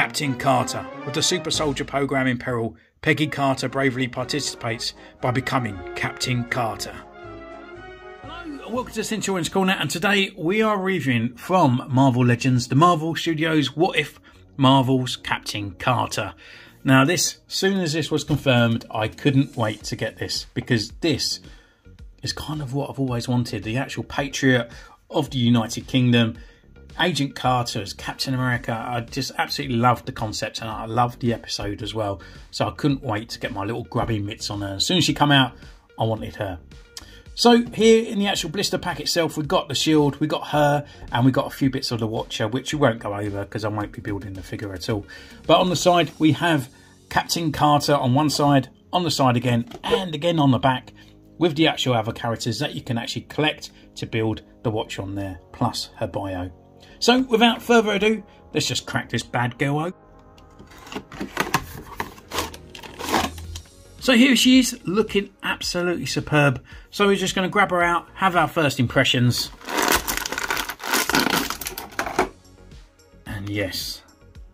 Captain Carter. With the super soldier program in peril, Peggy Carter bravely participates by becoming Captain Carter. Hello, welcome to Centurion's Corner, and today we are reviewing from Marvel Legends, the Marvel Studios What If Marvel's Captain Carter. Now, this, soon as this was confirmed, I couldn't wait to get this because this is kind of what I've always wanted the actual patriot of the United Kingdom. Agent Carter as Captain America. I just absolutely loved the concept and I loved the episode as well. So I couldn't wait to get my little grubby mitts on her. As soon as she come out, I wanted her. So here in the actual blister pack itself, we've got the shield, we got her, and we got a few bits of the Watcher, which we won't go over because I won't be building the figure at all. But on the side, we have Captain Carter on one side, on the side again, and again on the back, with the actual other characters that you can actually collect to build the watch on there, plus her bio. So without further ado, let's just crack this bad girl open. So here she is, looking absolutely superb. So we're just going to grab her out, have our first impressions. And yes,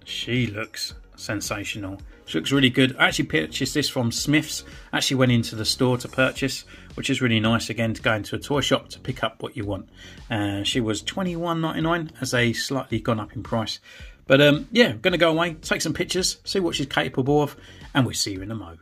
she looks sensational. She looks really good. I actually purchased this from Smyths. Actually went into the store to purchase, which is really nice again to go into a toy shop to pick up what you want. Uh, she was twenty one ninety nine as they slightly gone up in price. But um, yeah, going to go away, take some pictures, see what she's capable of, and we'll see you in the mo.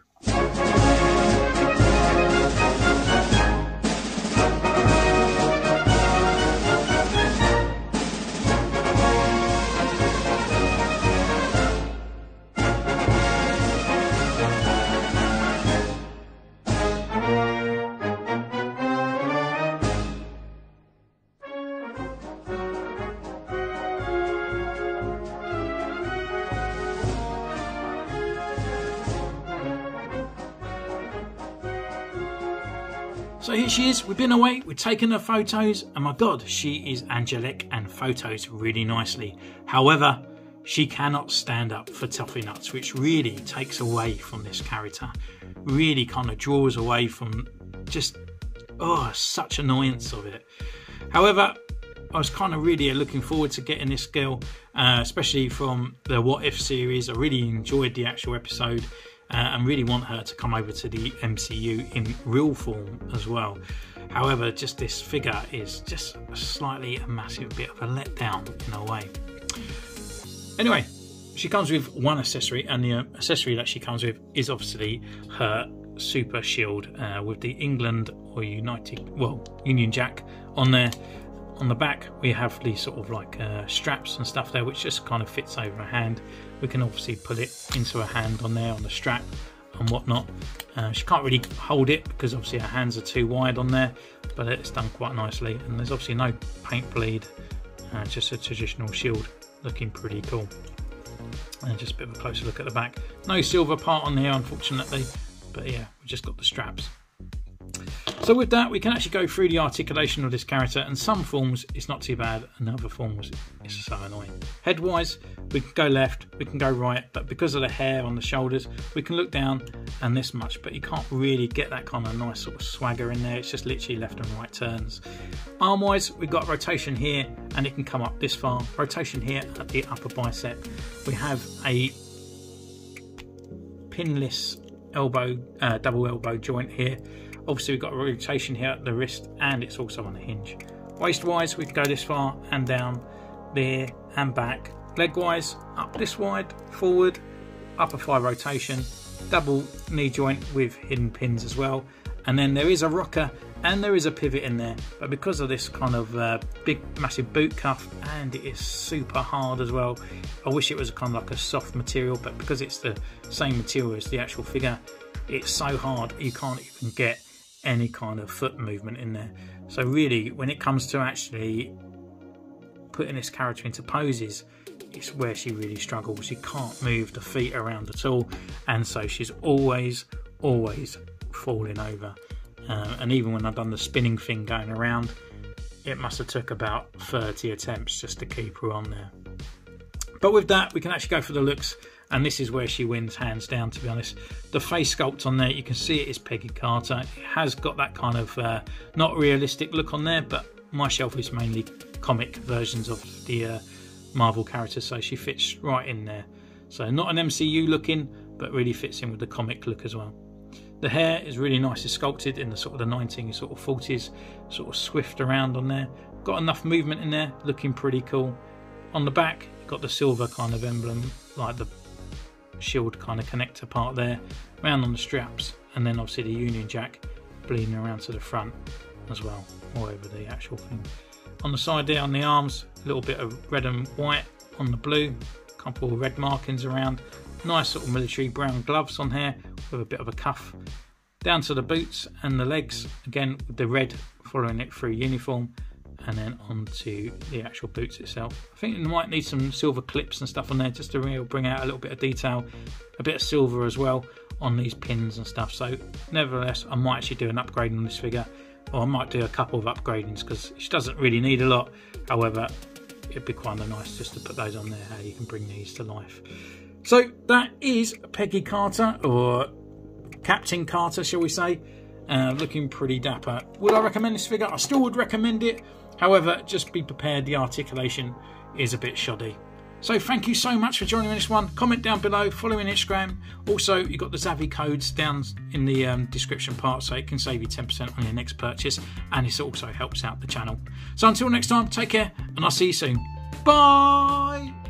So here she is, we've been away, we've taken her photos, and my god, she is angelic and photos really nicely. However, she cannot stand up for Toffee Nuts, which really takes away from this character. Really kind of draws away from just, oh, such annoyance of it. However, I was kind of really looking forward to getting this girl, uh, especially from the What If series. I really enjoyed the actual episode uh, and really want her to come over to the MCU in real form as well. However, just this figure is just a slightly a massive bit of a letdown in a way. Anyway, she comes with one accessory, and the uh, accessory that she comes with is obviously her super shield uh, with the England or United, well, Union Jack on there. On the back, we have these sort of like uh, straps and stuff there, which just kind of fits over a hand. We can obviously put it into a hand on there on the strap and whatnot. Uh, she can't really hold it because obviously her hands are too wide on there, but it's done quite nicely. And there's obviously no paint bleed, uh, just a traditional shield looking pretty cool. And just a bit of a closer look at the back. No silver part on here, unfortunately, but yeah, we just got the straps. So with that, we can actually go through the articulation of this character, and some forms it's not too bad, and other forms it's so annoying. Head-wise, we can go left, we can go right, but because of the hair on the shoulders, we can look down and this much, but you can't really get that kind of nice sort of swagger in there. It's just literally left and right turns. Arm-wise, we've got rotation here, and it can come up this far. Rotation here at the upper bicep. We have a pinless elbow, uh, double elbow joint here Obviously we've got a rotation here at the wrist and it's also on a hinge. Waist wise we can go this far and down, there and back. Leg wise up this wide, forward, upper thigh rotation, double knee joint with hidden pins as well. And then there is a rocker and there is a pivot in there but because of this kind of uh, big massive boot cuff and it is super hard as well I wish it was kind of like a soft material but because it's the same material as the actual figure it's so hard you can't even get any kind of foot movement in there. So really, when it comes to actually putting this character into poses, it's where she really struggles. She can't move the feet around at all, and so she's always, always falling over. Uh, and even when I've done the spinning thing going around, it must have took about 30 attempts just to keep her on there. But with that, we can actually go for the looks and this is where she wins hands down to be honest the face sculpt on there you can see it is peggy carter it has got that kind of uh, not realistic look on there but my shelf is mainly comic versions of the uh, marvel characters so she fits right in there So not an MCU looking, but really fits in with the comic look as well. The hair is really nicely sculpted in the sort of the 19 sort of 40s, sort of swift around on there. Got enough movement in there, looking pretty cool. On the back, got the silver kind of emblem, like the shield kind of connector part there, around on the straps, and then obviously the Union Jack bleeding around to the front as well, all over the actual thing. On the side there, on the arms, a little bit of red and white on the blue, couple of red markings around. Nice sort of military brown gloves on here with a bit of a cuff. Down to the boots and the legs, again with the red following it through uniform and then onto the actual boots itself. I think it might need some silver clips and stuff on there just to really bring out a little bit of detail, a bit of silver as well on these pins and stuff. So, nevertheless, I might actually do an upgrade on this figure, or I might do a couple of upgradings because she doesn't really need a lot. However, it'd be quite nice just to put those on there, how you can bring these to life. So, that is Peggy Carter, or Captain Carter, shall we say. Uh, looking pretty dapper. Would I recommend this figure? I still would recommend it. However, just be prepared, the articulation is a bit shoddy. So thank you so much for joining me in this one. Comment down below, follow me on Instagram. Also, you've got the Zavvi codes down in the um, description part, so it can save you 10% on your next purchase, and this also helps out the channel. So until next time, take care, and I'll see you soon. Bye!